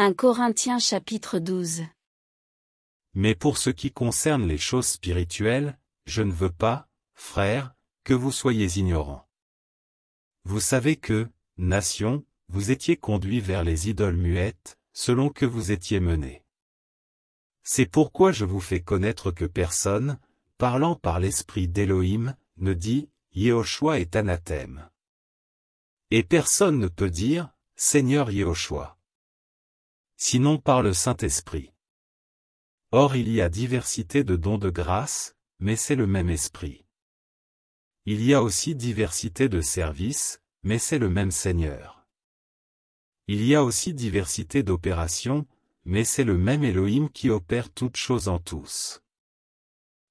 1 Corinthiens chapitre 12 Mais pour ce qui concerne les choses spirituelles, je ne veux pas, frères, que vous soyez ignorants. Vous savez que, nation, vous étiez conduits vers les idoles muettes, selon que vous étiez menés. C'est pourquoi je vous fais connaître que personne, parlant par l'esprit d'Élohim, ne dit, Yehoshua est anathème. Et personne ne peut dire, Seigneur Yehoshua. Sinon par le Saint-Esprit. Or il y a diversité de dons de grâce, mais c'est le même esprit. Il y a aussi diversité de services, mais c'est le même Seigneur. Il y a aussi diversité d'opérations, mais c'est le même Elohim qui opère toutes choses en tous.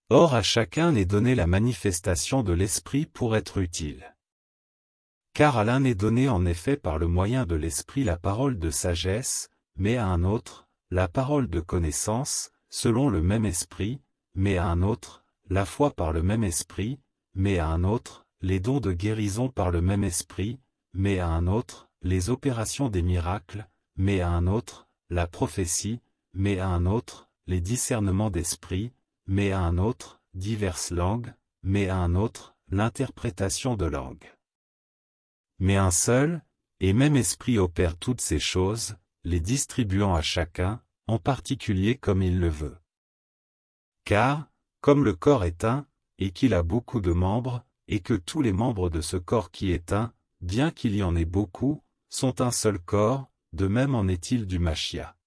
Or à chacun est donné la manifestation de l'Esprit pour être utile. Car à l'un est donné en effet par le moyen de l'Esprit la parole de sagesse, mais à un autre, la parole de connaissance, selon le même Esprit, mais à un autre, la foi par le même Esprit, mais à un autre, les dons de guérison par le même Esprit, mais à un autre, les opérations des miracles, mais à un autre, la prophétie, mais à un autre, les discernements d'esprit, mais à un autre, diverses langues, mais à un autre, l'interprétation de langues. Mais un seul, et même esprit opère toutes ces choses, les distribuant à chacun, en particulier comme il le veut. Car, comme le corps est un, et qu'il a beaucoup de membres, et que tous les membres de ce corps qui est un, bien qu'il y en ait beaucoup, sont un seul corps, de même en est-il du Machia.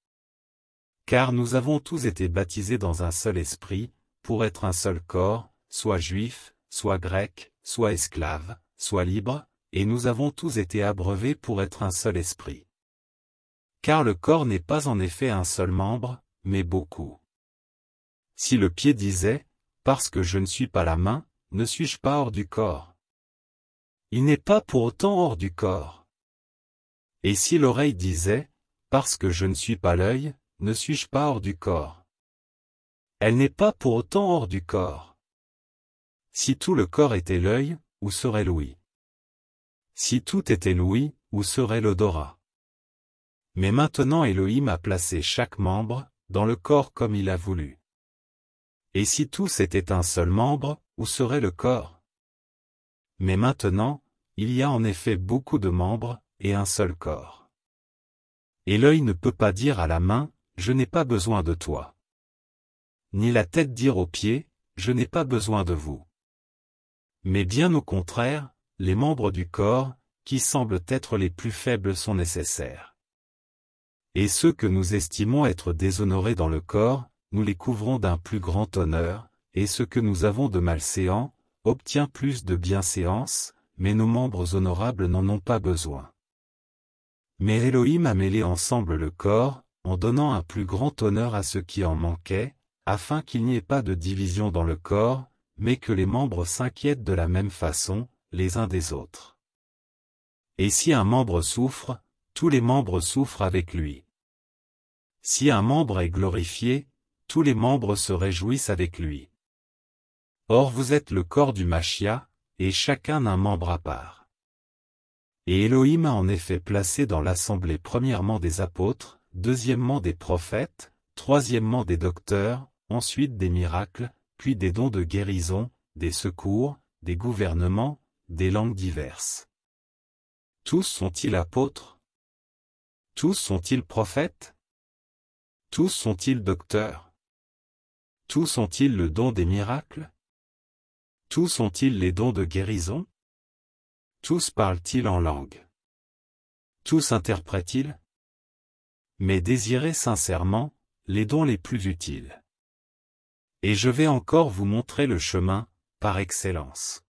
Car nous avons tous été baptisés dans un seul esprit, pour être un seul corps, soit juif, soit grec, soit esclave, soit libre, et nous avons tous été abreuvés pour être un seul esprit. Car le corps n'est pas en effet un seul membre, mais beaucoup. Si le pied disait, parce que je ne suis pas la main, ne suis-je pas hors du corps? Il n'est pas pour autant hors du corps. Et si l'oreille disait, parce que je ne suis pas l'œil, ne suis-je pas hors du corps? Elle n'est pas pour autant hors du corps. Si tout le corps était l'œil, où serait l'ouïe Si tout était l'ouïe, où serait l'odorat? Mais maintenant Elohim a placé chaque membre, dans le corps comme il a voulu. Et si tous étaient un seul membre, où serait le corps? Mais maintenant, il y a en effet beaucoup de membres, et un seul corps. Et l'œil ne peut pas dire à la main, je n'ai pas besoin de toi. Ni la tête dire aux pieds, je n'ai pas besoin de vous. Mais bien au contraire, les membres du corps, qui semblent être les plus faibles sont nécessaires. Et ceux que nous estimons être déshonorés dans le corps, nous les couvrons d'un plus grand honneur, et ce que nous avons de malséant, obtient plus de bienséance, mais nos membres honorables n'en ont pas besoin. Mais Elohim a mêlé ensemble le corps, en donnant un plus grand honneur à ce qui en manquait, afin qu'il n'y ait pas de division dans le corps, mais que les membres s'inquiètent de la même façon, les uns des autres. Et si un membre souffre, tous les membres souffrent avec lui. Si un membre est glorifié, tous les membres se réjouissent avec lui. Or vous êtes le corps du Machia, et chacun un membre à part. Et Elohim a en effet placé dans l'assemblée premièrement des apôtres, deuxièmement des prophètes, troisièmement des docteurs, ensuite des miracles, puis des dons de guérison, des secours, des gouvernements, des langues diverses. Tous sont-ils apôtres? Tous sont-ils prophètes? Tous sont-ils docteurs? Tous ont-ils le don des miracles? Tous ont-ils les dons de guérison? Tous parlent-ils en langue? Tous interprètent-ils? Mais désirez sincèrement, les dons les plus utiles. Et je vais encore vous montrer le chemin, par excellence.